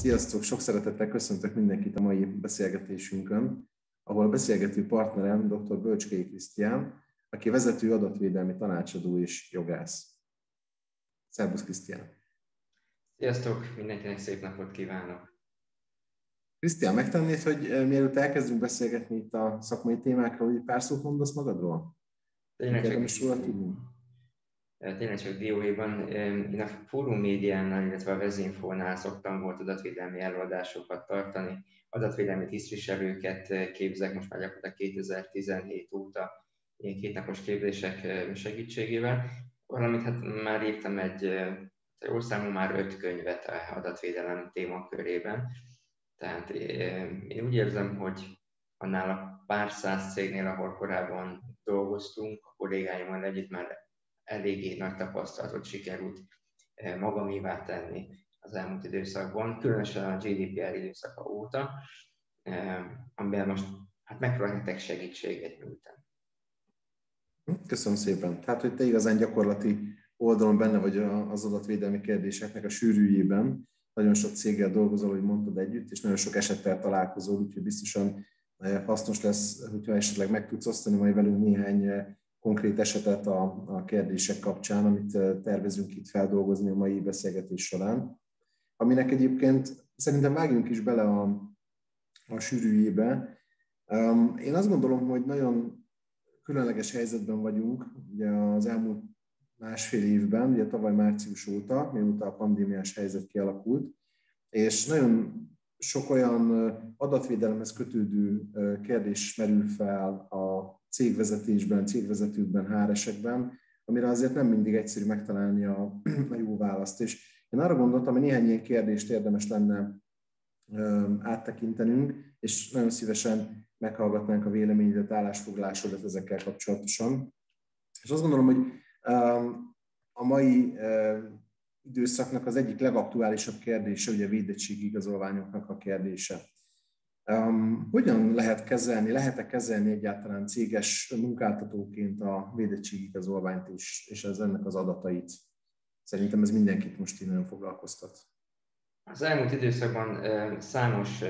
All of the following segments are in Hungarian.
Sziasztok! Sok szeretettel köszöntök mindenkit a mai beszélgetésünkön, ahol a beszélgető partnerem dr. Bölcskei Krisztián, aki vezető adatvédelmi tanácsadó és jogász. Szerbusz Krisztián! Sziasztok! Mindenkinek szép napot kívánok! Krisztián, megtennéd, hogy eh, mielőtt elkezdünk beszélgetni itt a szakmai témákról, hogy pár szót mondasz magadról? Tényleg tényleg csak dióhéjban. Én a fórum médiánál, illetve a Vezinfónál szoktam volt adatvédelmi előadásokat tartani. Adatvédelmi tisztviselőket képzek most már gyakorlatilag 2017 óta kétnapos képzések segítségével, valamint hát már írtam egy, jól számú már öt könyvet adatvédelem témakörében tehát én úgy érzem, hogy annál a pár száz cégnél, ahol korábban dolgoztunk, a kollégáimmal együtt már eléggé nagy tapasztalatot sikerült magamévá tenni az elmúlt időszakban, különösen a GDPR időszaka óta, amiben most hát megpróbálok nektek segítséget nyújtani. Köszönöm szépen. Tehát, hogy te igazán gyakorlati oldalon benne vagy az adatvédelmi kérdéseknek a sűrűjében, nagyon sok céggel dolgozol, hogy mondtad együtt, és nagyon sok esettel találkozol, úgyhogy biztosan eh, hasznos lesz, hogyha esetleg meg tudsz osztani majd velünk néhány eh, konkrét esetet a, a kérdések kapcsán, amit tervezünk itt feldolgozni a mai beszélgetés során. Aminek egyébként szerintem vágjunk is bele a, a sűrűjébe. Én azt gondolom, hogy nagyon különleges helyzetben vagyunk ugye az elmúlt másfél évben, ugye tavaly március óta, mióta a pandémiás helyzet kialakult, és nagyon sok olyan adatvédelemhez kötődő kérdés merül fel a cégvezetésben, cégvezetőkben, háresekben, amire azért nem mindig egyszerű megtalálni a, a jó választ. És én arra gondoltam, hogy néhány ilyen kérdést érdemes lenne áttekintenünk, és nagyon szívesen meghallgatnánk a véleményedet, állásfoglalásodat ezekkel kapcsolatosan. És azt gondolom, hogy a mai időszaknak az egyik legaktuálisabb kérdése, ugye a védettségigazolványoknak a kérdése. Hogyan lehet kezelni, lehet-e kezelni egyáltalán céges munkáltatóként a védettségigazolványt és, és az ennek az adatait? Szerintem ez mindenkit most így nagyon foglalkoztat. Az elmúlt időszakban számos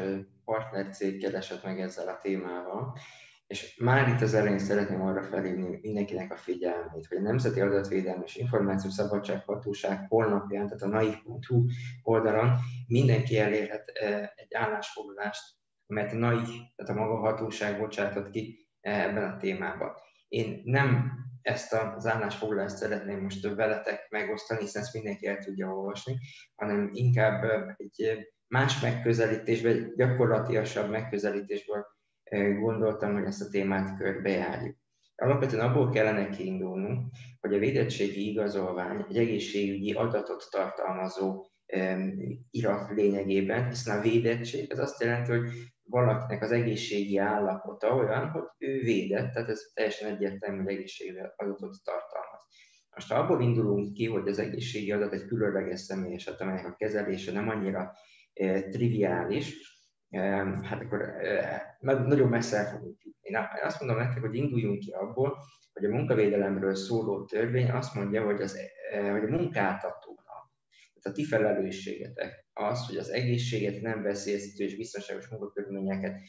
partnercég keresett meg ezzel a témával, és már itt az elején szeretném arra felhívni mindenkinek a figyelmét, hogy a Nemzeti Adatvédelmi és Információs Szabadsághatóság holnapján, tehát a naiv.hu oldalon mindenki elérhet egy állásfoglalást, amelyet a NAIV, tehát a maga hatóság bocsátott ki ebben a témában. Én nem ezt az állásfoglalást szeretném most veletek megosztani, hiszen ezt mindenki el tudja olvasni, hanem inkább egy más megközelítésben, gyakorlatilasabb megközelítésből gondoltam, hogy ezt a témát körbejárjuk. Alapvetően abból kellene kiindulnunk, hogy a védettségi igazolvány egy egészségügyi adatot tartalmazó irat lényegében, hiszen a védettség az azt jelenti, hogy valakinek az egészségi állapota olyan, hogy ő védett, tehát ez teljesen egyértelmű, hogy egészségi adatot tartalmaz. Most ha abból indulunk ki, hogy az egészségi adat egy különleges személyes adat, amelynek a kezelése nem annyira e, triviális, hát akkor nagyon messze el fogunk jutni. Én azt mondom nektek, hogy induljunk ki abból, hogy a munkavédelemről szóló törvény azt mondja, hogy, az, hogy a munkáltatónak, tehát a ti felelősségetek az, hogy az egészséget nem veszélyeztető és biztonságos munkakörülményeket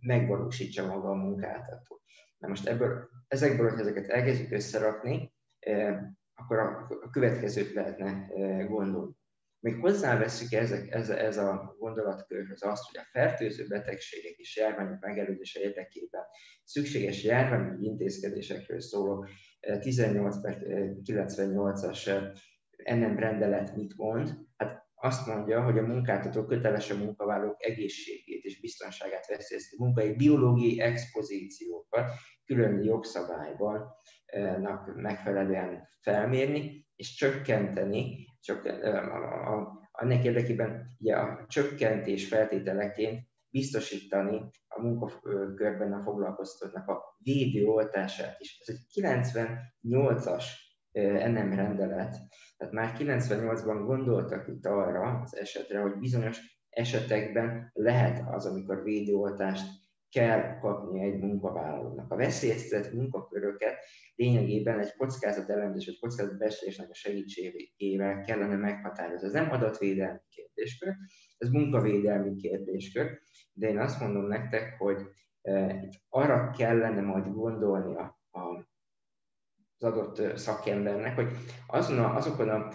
megvalósítsa maga a munkáltató. Na most ebből, ezekből, hogy ezeket elkezdjük összerakni, akkor a, a következőt lehetne gondolni még hozzáveszünk ezek, ez, ez a gondolatkörhöz azt, hogy a fertőző betegségek és járványok megelőzése érdekében szükséges járványi intézkedésekről szóló 18 98-as NM rendelet mit mond? Hát azt mondja, hogy a munkáltató köteles a munkavállalók egészségét és biztonságát veszélyeztető munkai biológiai expozíciókat külön jogszabályban megfelelően felmérni és csökkenteni csak a, annak érdekében ugye a csökkentés feltételeként biztosítani a munkakörben a foglalkoztatóknak a védőoltását is. Ez egy 98-as NM rendelet, tehát már 98-ban gondoltak itt arra az esetre, hogy bizonyos esetekben lehet az, amikor védőoltást kell kapni egy munkavállalónak. A veszélyeztetett munkaköröket lényegében egy kockázatelemzés vagy kockázatbecslésnek a segítségével kellene meghatározni. Ez nem adatvédelmi kérdéskör, ez munkavédelmi kérdéskör, de én azt mondom nektek, hogy itt arra kellene majd gondolni a, a, az adott szakembernek, hogy azon a, azokon a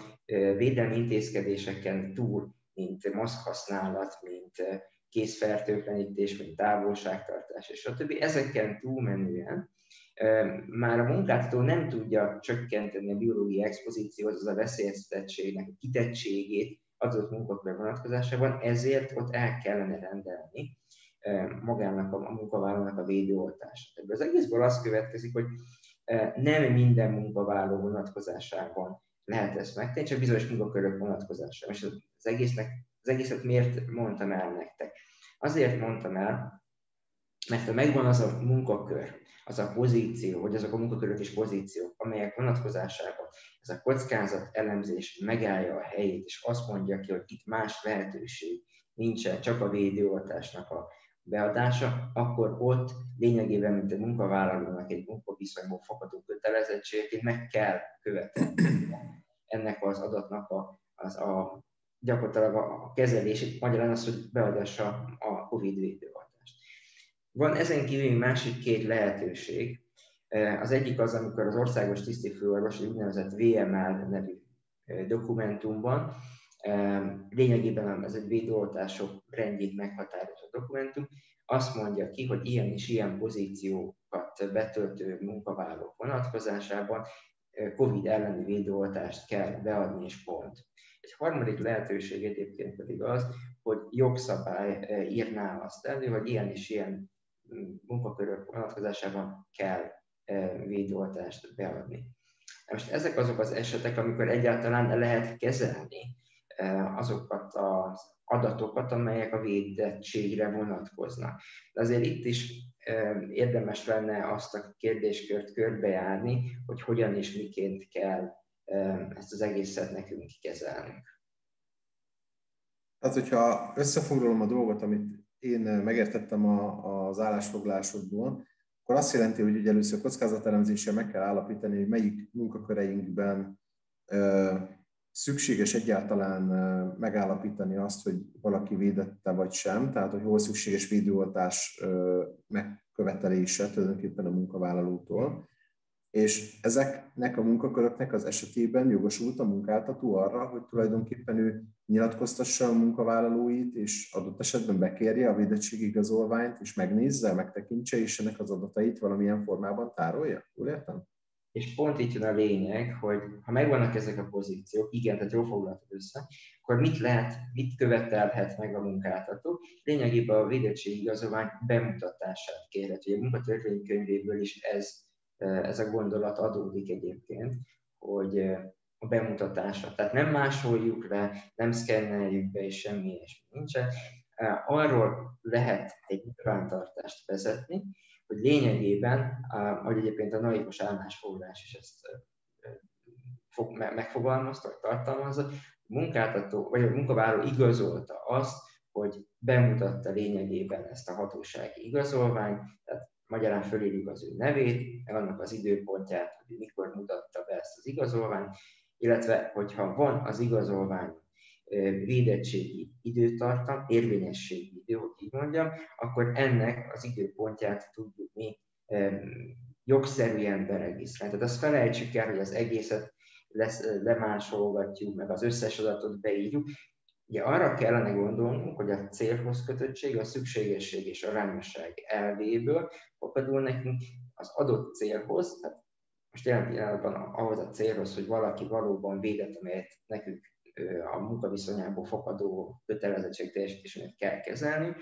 védelmi intézkedéseken túl, mint maszkhasználat, mint készfertőtlenítés, mint távolságtartás, és a többi, ezeken túlmenően már a munkáltató nem tudja csökkenteni a biológiai expozíciót, az a veszélyeztetettségnek a kitettségét adott munkakör vonatkozásában, ezért ott el kellene rendelni magának a, munkavállalónak a védőoltást. Ebből az egészből az következik, hogy nem minden munkavállaló vonatkozásában lehet ezt megtenni, csak bizonyos munkakörök vonatkozásában. És az, egésznek, az egészet miért mondtam el nektek? Azért mondtam el, mert ha megvan az a munkakör, az a pozíció, vagy azok a munkakörök és pozíciók, amelyek vonatkozásában ez a kockázat elemzés megállja a helyét, és azt mondja ki, hogy itt más lehetőség nincsen, csak a védőoltásnak a beadása, akkor ott lényegében, mint egy munkavállalónak egy munkaviszonyból fakadó kötelezettségként meg kell követni ennek az adatnak a, az a gyakorlatilag a kezelését, magyarán az, hogy beadassa a COVID védőoltást. Van ezen kívül másik két lehetőség. Az egyik az, amikor az országos tisztifőorvos, egy úgynevezett VML nevű dokumentumban, lényegében ez egy védőoltások rendjét meghatározó dokumentum, azt mondja ki, hogy ilyen és ilyen pozíciókat betöltő munkavállalók vonatkozásában COVID elleni védőoltást kell beadni, és pont. Egy harmadik lehetőség egyébként pedig az, hogy jogszabály írná azt elő, hogy ilyen és ilyen mm, munkakörök vonatkozásában kell védőoltást beadni. Most ezek azok az esetek, amikor egyáltalán lehet kezelni azokat az adatokat, amelyek a védettségre vonatkoznak. De azért itt is érdemes lenne azt a kérdéskört körbejárni, hogy hogyan és miként kell ezt az egészet nekünk kezelnünk. Hát, hogyha összefoglalom a dolgot, amit én megértettem a, az állásfoglásodból, akkor azt jelenti, hogy ugye először kockázatelemzéssel meg kell állapítani, hogy melyik munkaköreinkben szükséges egyáltalán megállapítani azt, hogy valaki védette vagy sem, tehát hogy hol szükséges védőoltás megkövetelése tulajdonképpen a munkavállalótól. És ezeknek a munkaköröknek az esetében jogosult a munkáltató arra, hogy tulajdonképpen ő nyilatkoztassa a munkavállalóit, és adott esetben bekérje a védettségi igazolványt, és megnézze, megtekintse, és ennek az adatait valamilyen formában tárolja. Jól értem? És pont itt jön a lényeg, hogy ha megvannak ezek a pozíciók, igen, tehát jól foglaltad össze, akkor mit lehet, mit követelhet meg a munkáltató? Lényegében a igazolvány bemutatását kérhet. Ugye a munkatörvénykönyvéből is ez, ez a gondolat adódik egyébként, hogy a bemutatása. Tehát nem másoljuk le, nem szkenneljük be, és semmi ilyesmi nincsen. Arról lehet egy nyilvántartást vezetni, hogy lényegében, ahogy egyébként a naivos állásfoglalás is ezt megfogalmazta, vagy tartalmazza, a munkáltató, vagy a munkavállaló igazolta azt, hogy bemutatta lényegében ezt a hatósági igazolványt, tehát magyarán fölírjuk az ő nevét, meg annak az időpontját, hogy mikor mutatta be ezt az igazolványt, illetve hogyha van az igazolvány védettségi időtartam, érvényességi idő, hogy így mondjam, akkor ennek az időpontját tudjuk mi jogszerűen beregisztrálni. Tehát azt felejtsük el, hogy az egészet lesz, lemásolgatjuk, meg az összes adatot beírjuk. Ugye arra kellene gondolnunk, hogy a célhoz kötöttség, a szükségesség és arányosság elvéből fakadul nekünk az adott célhoz, tehát most jelen pillanatban ahhoz a célhoz, hogy valaki valóban védett, amelyet nekünk a munkaviszonyából fakadó kötelezettség teljesítését kell kezelni.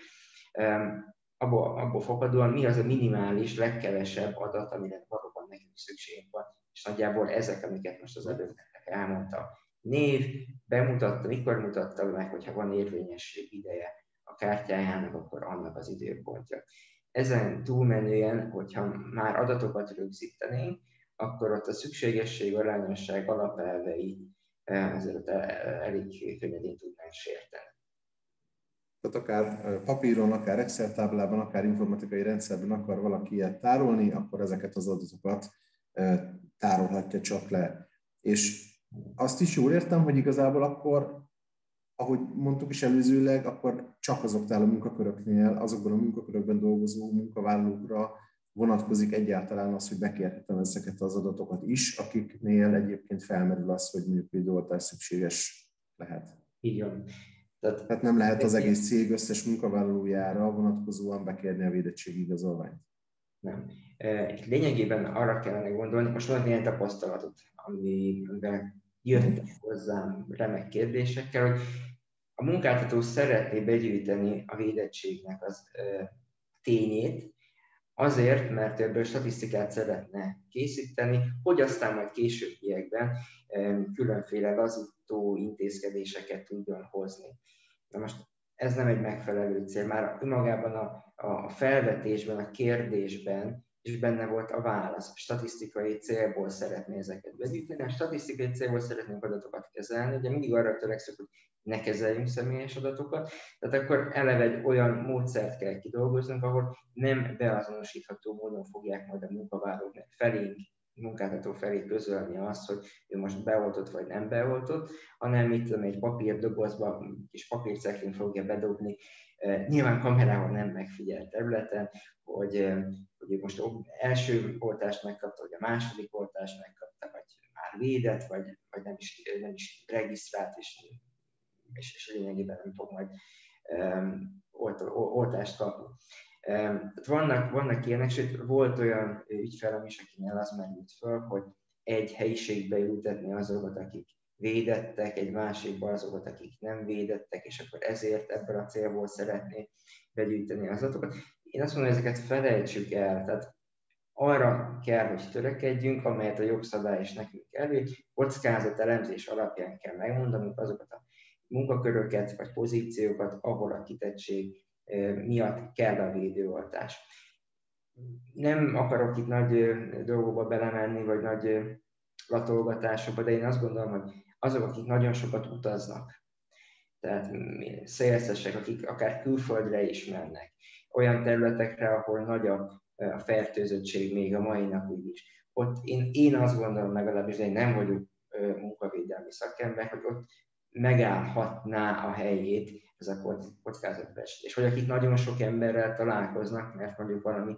Abból, abból fakadóan mi az a minimális, legkevesebb adat, amire valóban nekünk szükségünk van. És nagyjából ezek, amiket most az előbb elmondta. Név, bemutatta, mikor mutatta meg, hogyha van érvényesség ideje a kártyájának, akkor annak az időpontja. Ezen túlmenően, hogyha már adatokat rögzítenénk, akkor ott a szükségesség, arányosság alapelvei ezért elég könnyedén tudnánk sérteni. Tehát akár papíron, akár Excel táblában, akár informatikai rendszerben akar valaki ilyet tárolni, akkor ezeket az adatokat tárolhatja csak le. És azt is jól értem, hogy igazából akkor, ahogy mondtuk is előzőleg, akkor csak azoknál a munkaköröknél, azokban a munkakörökben dolgozó munkavállalókra vonatkozik egyáltalán az, hogy bekérhetem ezeket az adatokat is, akiknél egyébként felmerül az, hogy mondjuk védőoltás szükséges lehet. Így van. Tehát, Tehát nem lehet az egész cég összes munkavállalójára vonatkozóan bekérni a védettségi igazolványt. Nem. Itt lényegében arra kellene gondolni, most van néhány tapasztalatot, amiben jöttek hozzám remek kérdésekkel, hogy a munkáltató szeretné begyűjteni a védettségnek az tényét, azért, mert ebből statisztikát szeretne készíteni, hogy aztán majd későbbiekben különféle lazító intézkedéseket tudjon hozni. Na most ez nem egy megfelelő cél, már önmagában a, a felvetésben, a kérdésben is benne volt a válasz. Statisztikai célból szeretné ezeket begyűjteni, a statisztikai célból szeretnénk adatokat kezelni, ugye mindig arra törekszünk, hogy ne kezeljünk személyes adatokat, tehát akkor eleve egy olyan módszert kell kidolgoznunk, ahol nem beazonosítható módon fogják majd a munkavállalók felénk munkáltató felé közölni azt, hogy ő most beoltott vagy nem beoltott, hanem itt egy papírdobozba, kis papírceklén fogja bedobni, nyilván kamerával nem megfigyelt területen, hogy, hogy most első oltást megkapta, vagy a második oltást megkapta, vagy már védett, vagy, vagy nem, is, nem is regisztrált, és, és, és lényegében nem fog majd um, oltást kapni. Tehát vannak, vannak ilyenek, sőt volt olyan ügyfelem is, akinél az merült föl, hogy egy helyiségbe ültetni azokat, akik védettek, egy másikba azokat, akik nem védettek, és akkor ezért ebből a célból szeretné begyűjteni az adatokat. Én azt mondom, hogy ezeket felejtsük el, tehát arra kell, hogy törekedjünk, amelyet a jogszabály is nekünk elő, kockázat elemzés alapján kell megmondanunk azokat a munkaköröket vagy pozíciókat, ahol a kitettség miatt kell a védőoltás. Nem akarok itt nagy dolgokba belemenni, vagy nagy latolgatásokba, de én azt gondolom, hogy azok, akik nagyon sokat utaznak, tehát szélszesek, akik akár külföldre is mennek, olyan területekre, ahol nagy a, fertőzöttség még a mai napig is. Ott én, én azt gondolom legalábbis, én nem vagyok munkavédelmi szakember, hogy ott megállhatná a helyét ez a kockázatbeesés. És hogy akik nagyon sok emberrel találkoznak, mert mondjuk valami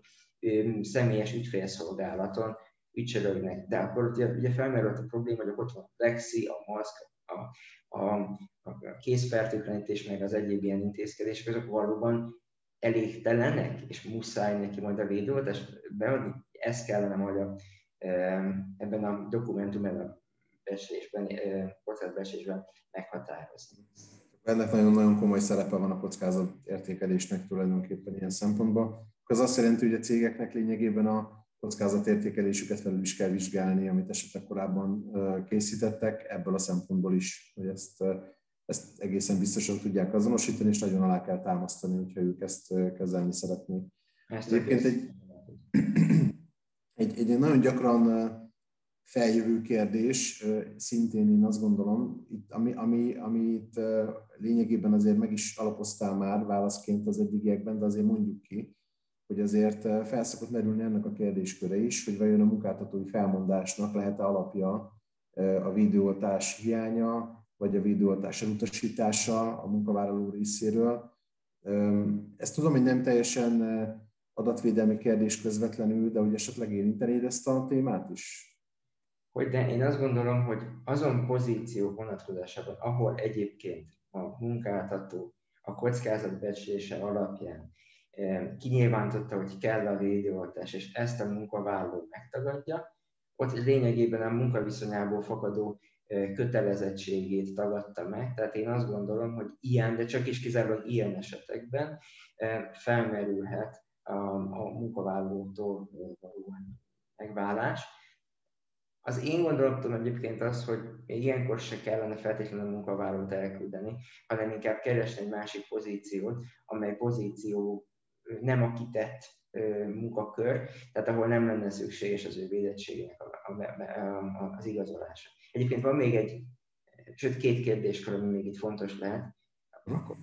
személyes ügyfélszolgálaton ügyselőgnek, de akkor ugye, felmerült a probléma, hogy ott van a plexi, a maszk, a, a, a készfertőtlenítés, meg az egyéb ilyen intézkedések, azok valóban elégtelenek, és muszáj neki majd a védőoltást beadni. Ezt kellene majd a, ebben a dokumentumban, a beszélésben, kockázatbeszélésben meghatározni. Ennek nagyon-nagyon komoly szerepe van a kockázat értékelésnek tulajdonképpen ilyen szempontból. Az azt jelenti, hogy a cégeknek lényegében a kockázatértékelésüket felül is kell vizsgálni, amit esetleg korábban készítettek, ebből a szempontból is, hogy ezt, ezt egészen biztosan tudják azonosítani, és nagyon alá kell támasztani, hogyha ők ezt kezelni szeretnék. Ezt Egyébként egy, egy, egy nagyon gyakran feljövő kérdés, szintén én azt gondolom, itt, ami, ami, amit lényegében azért meg is alapoztál már válaszként az eddigiekben, de azért mondjuk ki, hogy azért felszokott merülni ennek a kérdésköre is, hogy vajon a munkáltatói felmondásnak lehet-e alapja a védőoltás hiánya, vagy a védőoltás elutasítása a munkavállaló részéről. Ezt tudom, hogy nem teljesen adatvédelmi kérdés közvetlenül, de hogy esetleg érintenéd ezt a témát is? Hogy de én azt gondolom, hogy azon pozíció vonatkozásában, ahol egyébként a munkáltató a kockázatbecslése alapján kinyilvántotta, hogy kell a védőoltás, és ezt a munkavállaló megtagadja, ott lényegében a munkaviszonyából fakadó kötelezettségét tagadta meg. Tehát én azt gondolom, hogy ilyen, de csak is kizárólag ilyen esetekben felmerülhet a, a munkavállalótól való megválás. Az én gondolatom egyébként az, hogy ilyenkor se kellene feltétlenül a munkavállalót elküldeni, hanem inkább keresni egy másik pozíciót, amely pozíció nem a kitett munkakör, tehát ahol nem lenne szükséges az ő védettségének az igazolása. Egyébként van még egy, sőt két kérdéskör, ami még itt fontos lehet.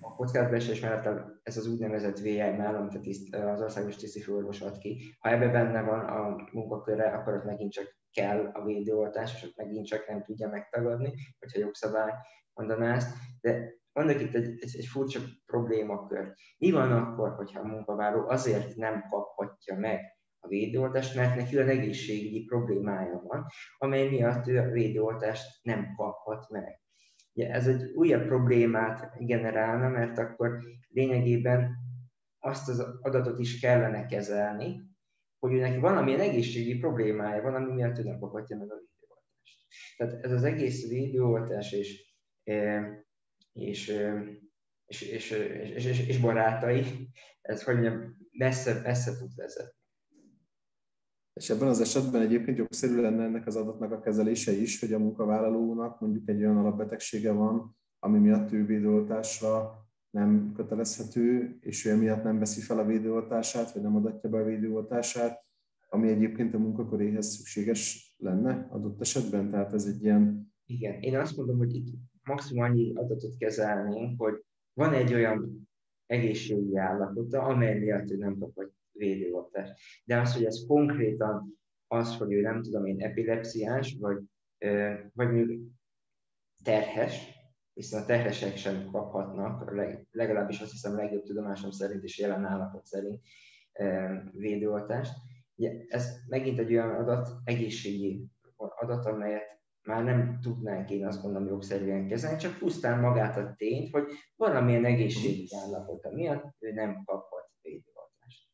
a kockázatbeesés mellett ez az úgynevezett VML, amit tiszt, az országos tisztifőorvos ad ki, ha ebben benne van a munkaköre, akkor ott megint csak kell a védőoltás, és ott megint csak nem tudja megtagadni, hogyha jogszabály mondaná ezt. De mondok itt egy, egy, egy furcsa problémakör. Mi van akkor, hogyha a munkavállaló azért nem kaphatja meg a védőoltást, mert neki olyan egészségügyi problémája van, amely miatt ő a védőoltást nem kaphat meg. Ugye ez egy újabb problémát generálna, mert akkor lényegében azt az adatot is kellene kezelni, hogy ő neki valamilyen egészségügyi problémája van, ami miatt ő nem kaphatja meg a védőoltást. Tehát ez az egész védőoltás és, és, és, és, és, és, és barátai, ez hogy mondjam, messze, messze tud vezetni. És ebben az esetben egyébként jogszerű lenne ennek az adatnak a kezelése is, hogy a munkavállalónak mondjuk egy olyan alapbetegsége van, ami miatt ő védőoltásra nem kötelezhető, és ő emiatt nem veszi fel a védőoltását, vagy nem adatja be a védőoltását, ami egyébként a munkaköréhez szükséges lenne adott esetben. Tehát ez egy ilyen... Igen, én azt mondom, hogy itt maximum annyi adatot kezelnénk, hogy van egy olyan egészségi állapota, amely miatt ő nem kapott védőoltást. De az, hogy ez konkrétan az, hogy ő nem tudom én epilepsziás, vagy, vagy mondjuk terhes, hiszen a terhesek sem kaphatnak, legalábbis azt hiszem legjobb tudomásom szerint és jelen állapot szerint védőoltást. Ugye ez megint egy olyan adat, egészségi adat, amelyet már nem tudnánk én azt gondolom jogszerűen kezelni, csak pusztán magát a tényt, hogy valamilyen egészségi állapota miatt ő nem kaphat védőoltást.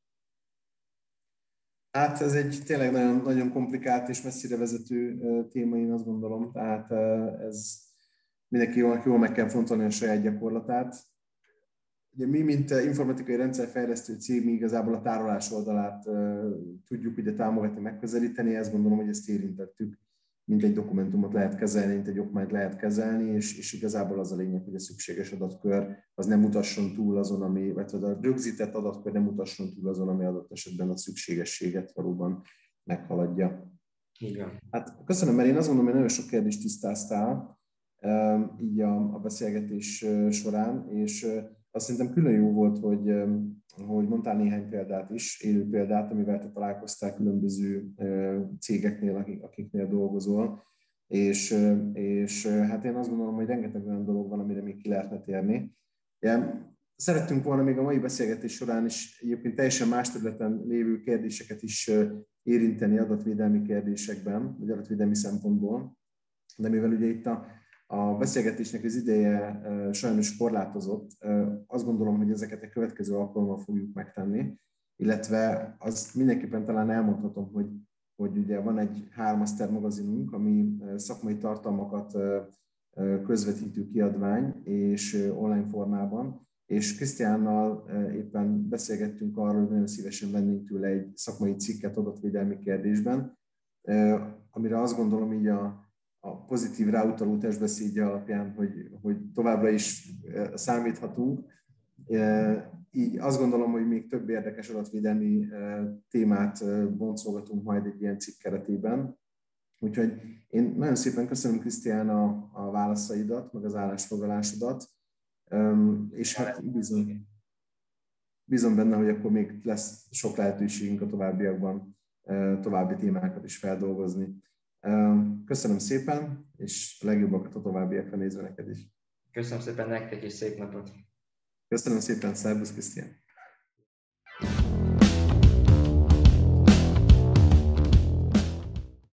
Hát ez egy tényleg nagyon, nagyon komplikált és messzire vezető téma, én azt gondolom. Tehát ez mindenki jól, jól meg kell fontolni a saját gyakorlatát. Ugye mi, mint informatikai rendszerfejlesztő cég, mi igazából a tárolás oldalát tudjuk ugye támogatni, megközelíteni, ezt gondolom, hogy ezt érintettük, mint egy dokumentumot lehet kezelni, mint egy okmányt lehet kezelni, és, és igazából az a lényeg, hogy a szükséges adatkör az nem mutasson túl azon, ami, vagy a rögzített adatkör nem mutasson túl azon, ami adott esetben a szükségességet valóban meghaladja. Igen. Hát köszönöm, mert én azt gondolom, hogy nagyon sok kérdést tisztáztál, így a, a beszélgetés során, és azt szerintem külön jó volt, hogy, hogy mondtál néhány példát is, élő példát, amivel te találkoztál különböző cégeknél, akik, akiknél dolgozol, és, és hát én azt gondolom, hogy rengeteg olyan dolog van, amire még ki lehetne térni. Ja, szerettünk volna még a mai beszélgetés során is egyébként teljesen más területen lévő kérdéseket is érinteni adatvédelmi kérdésekben, vagy adatvédelmi szempontból, de mivel ugye itt a a beszélgetésnek az ideje sajnos korlátozott. Azt gondolom, hogy ezeket a következő alkalommal fogjuk megtenni, illetve az mindenképpen talán elmondhatom, hogy, hogy ugye van egy hármaster magazinunk, ami szakmai tartalmakat közvetítő kiadvány és online formában, és Krisztiánnal éppen beszélgettünk arról, hogy nagyon szívesen vennénk tőle egy szakmai cikket adatvédelmi kérdésben, amire azt gondolom így a a pozitív ráutaló testbeszédje alapján, hogy, hogy továbbra is e, számíthatunk. E, így azt gondolom, hogy még több érdekes adatvédelmi e, témát boncolgatunk majd egy ilyen cikk keretében. Úgyhogy én nagyon szépen köszönöm, Krisztián, a, a válaszaidat, meg az állásfoglalásodat, és hát bízom, bízom benne, hogy akkor még lesz sok lehetőségünk a továbbiakban további témákat is feldolgozni. Köszönöm szépen, és a legjobbakat a továbbiakra nézve neked is. Köszönöm szépen nektek, és szép napot! Köszönöm szépen, szervusz Krisztián!